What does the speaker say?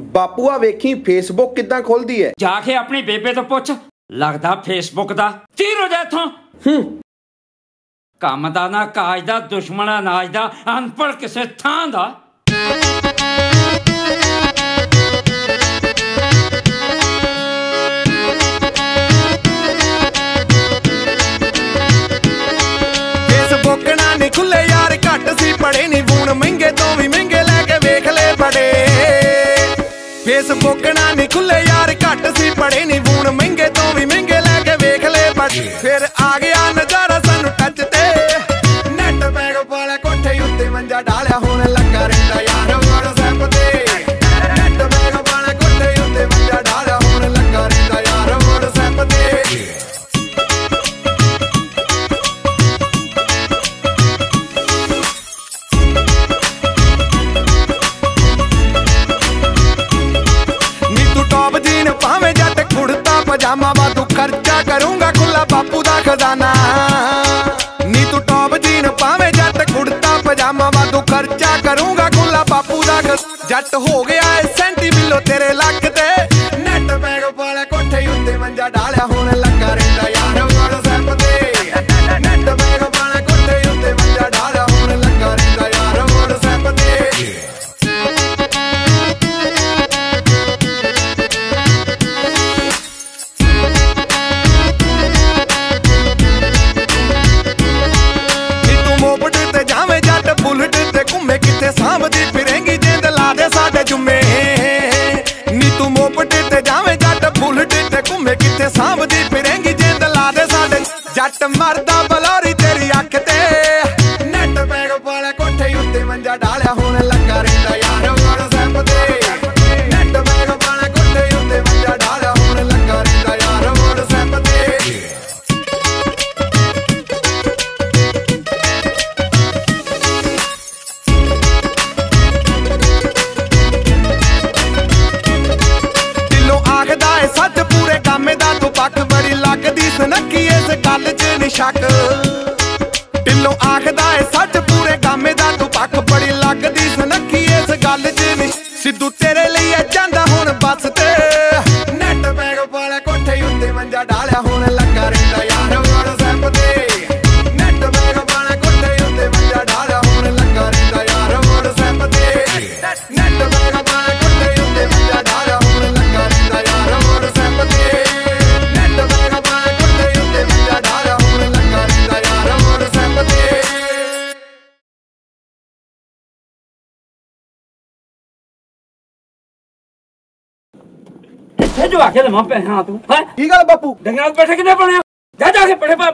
ਬਾਪੂਆ ਵੇਖੀ ਫੇਸਬੁੱਕ ਕਿੱਦਾਂ ਖੁੱਲਦੀ ਹੈ ਜਾ ਕੇ ਆਪਣੀ ਬੇਬੇ ਤੋਂ ਪੁੱਛ। ਲੱਗਦਾ ਫੇਸਬੁੱਕ ਦਾ ਤੀਰ ਹੋ ਜਾ ਇੱਥੋਂ। ਹੂੰ। ਕੰਮ ਦਾ ਨਾ ਕਾਜ ਦਾ ਦੁਸ਼ਮਣ ਅਨਾਜ ਦਾ ਅਨਪੜ ਕਿਸੇ ਥਾਂ ਦਾ। ਫੇਸਬੁੱਕ ਨਾ ਨਹੀਂ ਖੁੱਲੇ ਯਾਰ ਘੱਟ ਸੀ ਕੁੜਤਾ ਵਾਧੂ ਖਰਚਾ ਕਰੂੰਗਾ ਖੁੱਲਾ ਬਾਪੂ ਦਾ ਖਜ਼ਾਨਾ। ਨੀ ਤੂੰ ਟੌਪ ਜੀਨ ਭਾਵੇਂ ਜੱਟ ਕੁੜਤਾ, ਪਜਾਮਾ ਵਾਧੂ ਖਰਚਾ ਕਰੂੰਗਾ ਖੁੱਲਾ ਬਾਪੂ ਦਾ ਜੱਟ ਹੋ ਗਿਆ ਏ ਸੈਂਟੀ ਬਿੱਲੋ ਤੇਰੇ ਲੱਕ ਤੇ। ਨੈਟ ਬੈਗ ਵਾਲਾ ਕੋਠੇ ਉੱਤੇ ਮੰਜਾ ਢਾਲਿਆ ਹੁਣ ਲੱਗਾ ਰਹਿੰਦਾ ਤੇ ਕਿੱਥੇ ਸਾਂਭਦੀ ਫਿਰੇਂਗੀ ਜਿੰਦ ਲਾ ਦੇ ਸਾਡੇ। ਜੱਟ ਮਰਦਾ ਬਲੌਰੀ ਤੇਰੀ ਅੱਖ ਤੇ। ਨੈਟ ਬੈਗ ਵਾਲਾ ਕੋਠੇ ਉੱਤੇ ਮੰਜਾ ਢਾਲਿਆ ਹੁਣ ਲੱਗਾ ਰਹਿੰਦਾ ਯਾਰ WhatsApp ਤੇ। ਨੈਟ ਪੈਗ ਵਾਲਾ ਕੋਠੇ ਉੱਤੇ ਮੰਜਾ ਢਾਲਿਆ ਹੁਣ ਲੱਗਾ ਰਹਿੰਦਾ ਯਾਰ WhatsApp ਤੇ। ਸੱਚ ਸ਼ੱਕ। ਦਿਲੋਂ ਆਖਦਾ ਏ, ਸੱਚ ਪੂਰੇ ਕਾਮੇ ਦਾ ਤੂੰ ਪੱਖ ਬੜੀ ਲੱਗਦੀ। ਸੁਨੱਖੀ ਇਸ ਗੱਲ 'ਚ ਨੀ ਸਿੱਧੂ ਤੇਰੇ ਲਈ ਆ ਜਾਂਦਾ ਹੁਣ ਬੱਸ ਤੇ। ਨੈਟ ਬੈਗ ਵਾਲਾ ਕੋਠੇ ਉੱਤੇ ਮੰਜਾ ਢਾਲਿਆ ਹੁਣ ਇੱਥੇ ਜੋ ਆ ਕੇ ਪੈਸਾ ਤੂੰ ਹੈ? ਕੀ ਗੱਲ ਬਾਪੂ? ਡੰਗਰਾਂ 'ਚ ਬੈਠੇ ਕਿਨੇ ਬਣਿਆ ਜਾ ਜਾ ਕੇ ਪੜੇ ਪਾ।